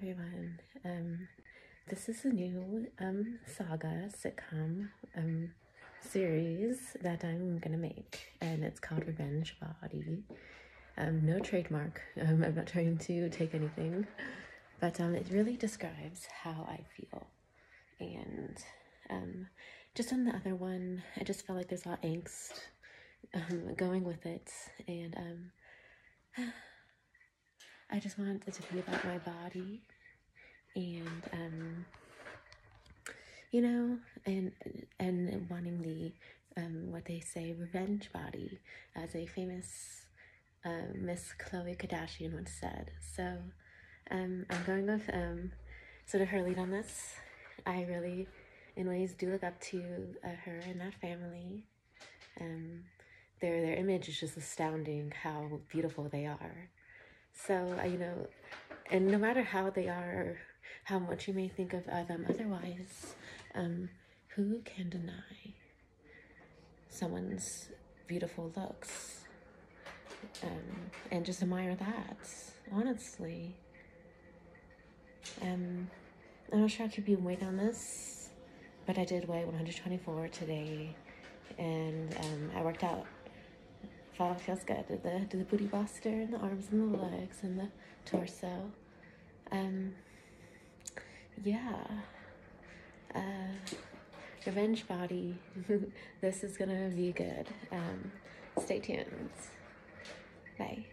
Um, this is a new um, saga sitcom um, series that I'm gonna make, and it's called Revenge Body. Um, no trademark. Um, I'm not trying to take anything, but um, it really describes how I feel. And um, just on the other one, I just felt like there's a lot of angst um, going with it, and um, I just want it to be about my body and um you know and and wanting the um what they say revenge body as a famous uh, miss khloe kardashian once said. So um i'm going with um sort of her lead on this. I really in ways do look up to uh, her and that family. Um their their image is just astounding how beautiful they are so uh, you know and no matter how they are how much you may think of them otherwise, um, who can deny someone's beautiful looks? Um, and just admire that, honestly. Um, I'm not sure I could be weight on this, but I did weigh 124 today, and um, I worked out. Felt feels good. The did the booty buster and the arms and the legs and the torso. Um, yeah. Uh, Revenge Body. this is gonna be good. Um, stay tuned. Bye.